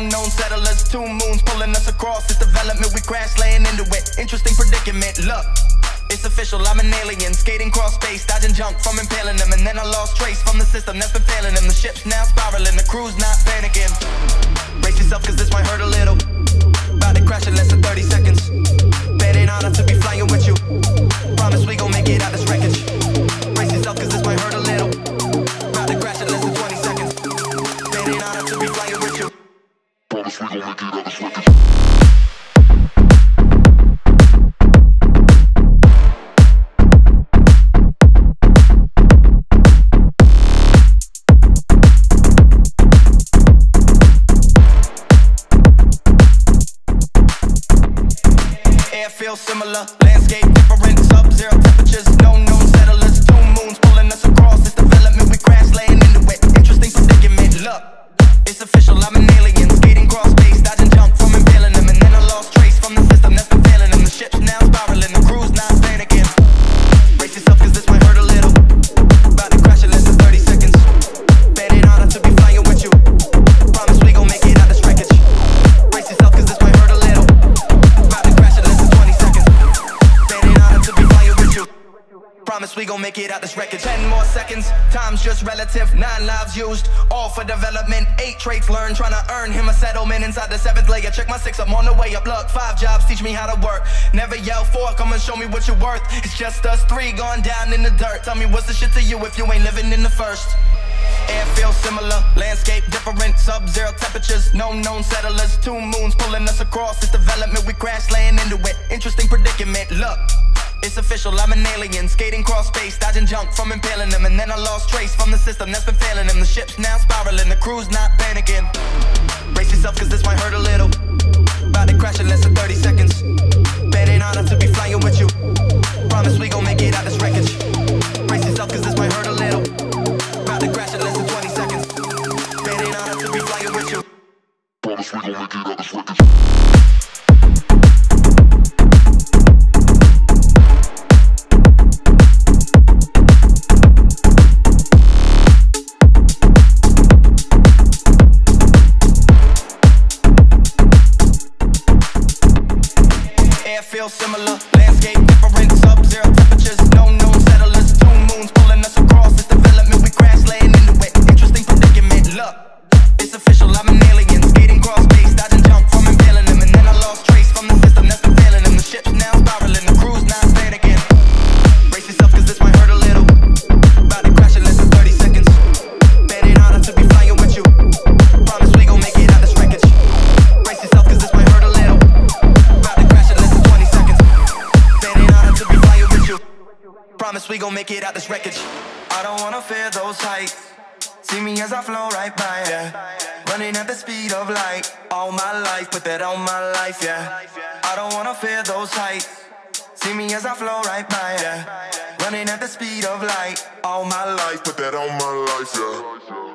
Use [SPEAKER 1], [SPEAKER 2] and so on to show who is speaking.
[SPEAKER 1] no known settlers. Two moons pulling us across this development. We crash laying into it. Interesting predicament. Look. It's official, I'm an alien, skating cross space, dodging junk from impaling them, and then I lost trace from the system that's been failing them. The ship's now spiraling, the crew's not panicking. Brace yourself, cause this might hurt a little. Air feels similar, landscape different, sub-zero temperatures, no known settlers, we gon' make it out this record. Ten more seconds, time's just relative. Nine lives used, all for development. Eight traits learned, trying to earn him a settlement inside the seventh layer. Check my six, I'm on the way up. Look, five jobs teach me how to work. Never yell for, come and show me what you're worth. It's just us three going down in the dirt. Tell me what's the shit to you if you ain't living in the first. Air feels similar, landscape different, sub-zero temperatures, no known settlers, two moons pulling us across this development. We crash laying into it. Interesting predicament. Look. It's official, I'm an alien, skating cross space, dodging junk from impaling them, and then I lost trace from the system that's been failing them. The ship's now spiraling, the crew's not panicking. Brace yourself, cause this might hurt a little. About to crash in less than 30 seconds. Bet it honor to be flying with you. Promise we gon' make it out this wreckage. Brace yourself, cause this might hurt a little. About to crash in less than 20 seconds. Bet it honor to be flying with you.
[SPEAKER 2] Promise we gon' make it out this wreckage.
[SPEAKER 1] Similar, landscape different, temperatures, no known settlers, two moons pulling us across this development. We crash laying into it. Interesting predicament. Look, it's official. I'm an alien, skating cross space, dodging Promise we gon' make it out this wreckage. I don't wanna fear those heights. See me as I flow right by, yeah. Running at the speed of light. All my life, put that on my life, yeah. I don't wanna fear those heights. See me as I flow right by, yeah. Running at the speed of light. All my life,
[SPEAKER 2] Put that on my life, yeah.